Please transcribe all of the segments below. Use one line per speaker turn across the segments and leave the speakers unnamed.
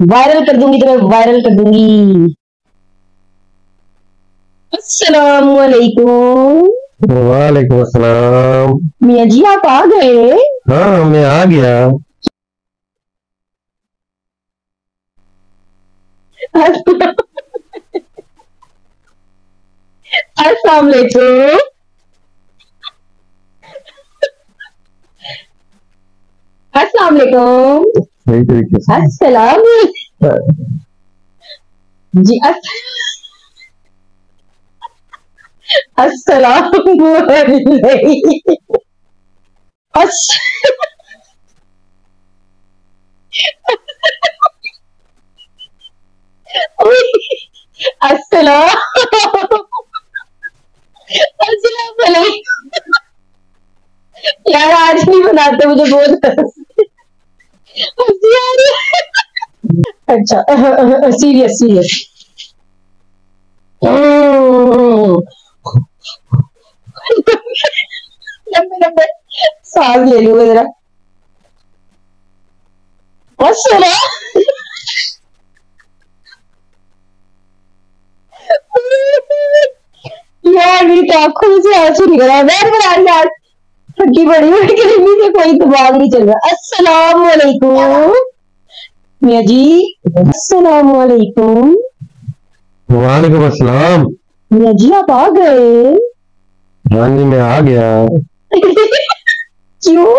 Viral कर दूँगी तुम्हें वायरल कर दूँगी। अस्सलाम वालेकुम
वालेकुम अस्सलाम।
मियाँ जी आप आ गए?
हाँ मैं आ गया।
अस्सलाम वालेकुम अस्सलाम वालेकुम
सही तरीके से।
अस्सलाम जी अस्सलाम अस्सलाम यार आज नहीं बनाते मुझे बहुत। अच्छा सीरियस सीरियस सांस ले लूँगा जरा। अस्सलाम यार, मेरी तो आँखों से आँसू निकल मैं बना थकी बड़ी हुई गर्मी से कोई दिमाग नहीं चल रहा। अस्सलाम वालेकुम। मियाँ जी अस्सलाम वालेकुम।
वालेकुम अस्सलाम।
मियाँ जी आप आ गए।
हाँ जी मैं आ गया।
क्यों?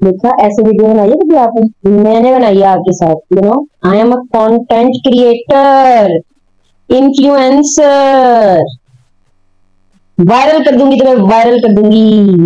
देखा ऐसे वीडियो बनाई है कभी आपने। मैंने बनाई है आपके साथ you know I am a content creator influencer viral कर दूँगी तो मैं वायरल कर दूँगी।